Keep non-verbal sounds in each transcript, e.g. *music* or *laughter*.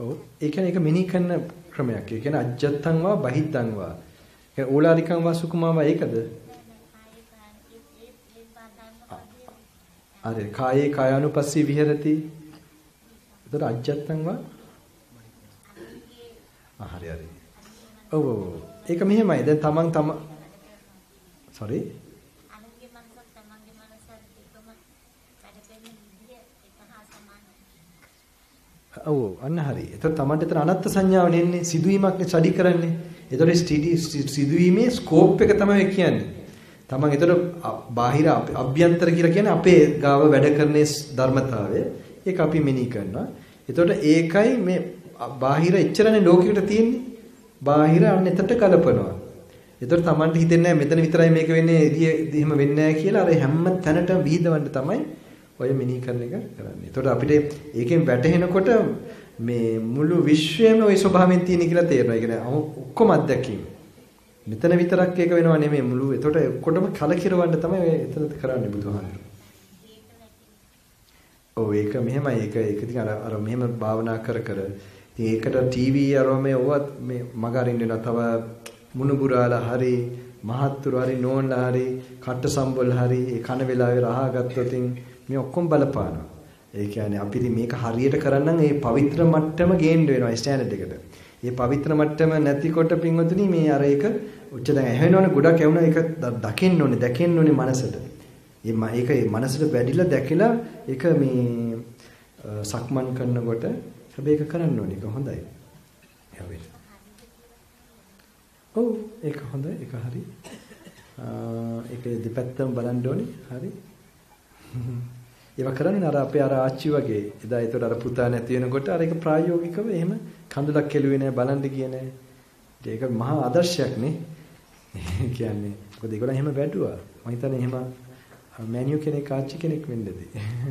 ඔව්. ඒ කියන්නේ ඒක මෙනෙහි කරන ක්‍රමයක්. ඒ කියන්නේ අජත්තං වා බහිද්දං වා. ඒ ඕලාරිකං වා සුකුමා වා ඒකද? අර කායේ කායානුපස්සී විහෙරති. ඒතර අජත්තං වා ආ හරි හරි. ඔව් ඔව්. ඒක මෙහෙමයි. දැන් තමන් තම sorry ඔව් අන්න හරි. එතකොට තමන්ට එතන අනත්ත් සංඥාව නෙන්නේ සිදුවීමක් නේ ස්ටඩි කරන්නේ. එතකොට සිදුවීමේ ස්කෝප් එක තමයි කියන්නේ. තමන් එතකොට බාහිර අභ්‍යන්තර කියලා කියන්නේ අපේ ගාව වැඩ කරන්නේ ධර්මතාවය. ඒක අපි මෙනෙහි කරනවා. එතකොට ඒකයි මේ බාහිර එච්චරනේ ලෝකෙකට තියෙන්නේ. බාහිර අන්න එතට කලපනවා. එතකොට Tamanට හිතෙන්නේ මෙතන විතරයි මේක වෙන්නේ එදියේ එහෙම වෙන්නේ නැහැ කියලා අර හැම තැනටම විහිදවන්න තමයි ඔය මිනී කරන එක කරන්නේ. එතකොට අපිට ඒකෙන් වැටහෙනකොට මේ මුළු විශ්වයම ওই ස්වභාවයෙන් තියෙන කියලා තේරෙනවා. ඒ කියන්නේ ඔක්කොම අත්දැකීම්. මෙතන විතරක් ඒක වෙනව නෙමෙයි මුළු. එතකොට ඔක්කොටම කලකිරවන්න තමයි ඔය එතන කරන්නේ බුදුහාමුදුරුවෝ. ඔව් ඒක මෙහෙමයි. ඒක ඒක ඉතින් අර අර මෙහෙම භාවනා කර කර ඉතින් ඒකට ටීවී අරෝමේ ඔවත් මේ මග අරින්න වෙනවා. තව මුණුබුරාලා හරි මහත්තුරු හරි නෝන්ලා හරි කට්ට සම්බොල් හරි ඒ කන වෙලාවේ රහා ගත්තොත් මේ ඔක්කොම බලපානවා. ඒ කියන්නේ අපි මේක හරියට කරන්න ඒ පවිත්‍ර මට්ටම ගේන්න වෙනවා ස්ටෑන්ඩඩ් එකට. මේ පවිත්‍ර මට්ටම නැතිකොට පින්වතුනි මේ අර ඒක උච්ච දැන් ඇහෙනවනේ ගොඩක් ඇහුණා ඒක දකින්න ඕනේ දැකෙන්න ඕනේ මනසට. ඒ ඒක ඒ මනසට වැඩිලා දැකලා ඒක මේ සක්මන් කරනකොට හැබැයි ඒක කරන්න ඕනේ ඒක හොඳයි. හැබැයි ඔව් ඒක හොඳයි ඒක හරි. ඒක දෙපැත්තම බලන්න ඕනේ හරි. *laughs* ඒවා කරන්නේ අර අපේ අර ආච්චි වගේ. එදා ඒතර අර පුතා නැති වෙනකොට අර ඒක ප්‍රායෝගිකව එහෙම කඳුලක් කෙළුවේ නැහැ බලන්න ගියේ නැහැ. ඒක මහා ආදර්ශයක් නේ. *laughs* කියන්නේ මොකද ඒගොල්ලෝ එහෙම වැඩුවා. මම හිතන්නේ එහෙම මැනියු කෙනෙක් ආච්චි කෙනෙක් වෙන්නද.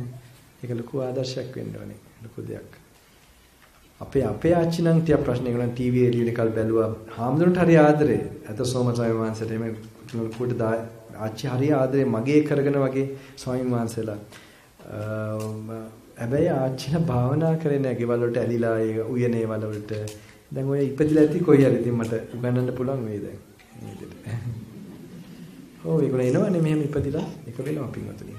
*laughs* ඒක ලොකු ආදර්ශයක් වෙන්න ඕනේ. ලොකු දෙයක්. අපේ අපේ ආච්චි නම් තියා ප්‍රශ්නේ කරන ටීවී එළියට කල් බැලුවා. හාමුදුරන්ට හරි ආදරේ. අත සෝමසාරි වහන්සේට එමේ කුට ආච්චි හරි ආදරේ මගේ කරගෙන වගේ ස්වාමීන් වහන්සේලා. හැබැයි ආච්චිලා භාවනා කරේ නැහැ. ගෙවල් වලට ඇලිලා ඒ උයනේ වල වලට. දැන් ඔය ඉපදිලා ඇති කොයි හරි ඉතින් මට උගන්වන්න පුළුවන් වෙයි දැන්. මේ විදිහට. *laughs* ඔව් ඒගොල්ලෝ එනවනේ මෙහෙම ඉපදිලා එක වෙනවා පින්වතුනි.